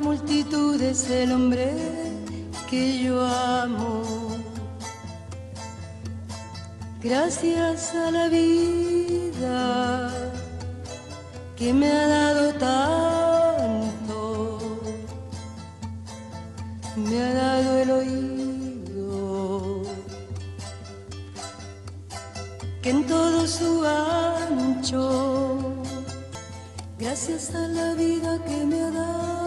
multitudes el hombre que yo amo. Gracias a la vida que me ha dado tanto, me ha dado el oído, que en todo su ancho, gracias a la vida que me ha dado